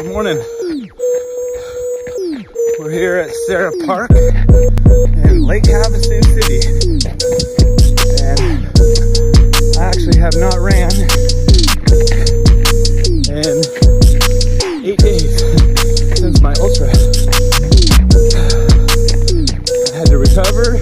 Good morning. We're here at SARA Park in Lake Havasu City. And I actually have not ran in eight days since my ultra. I had to recover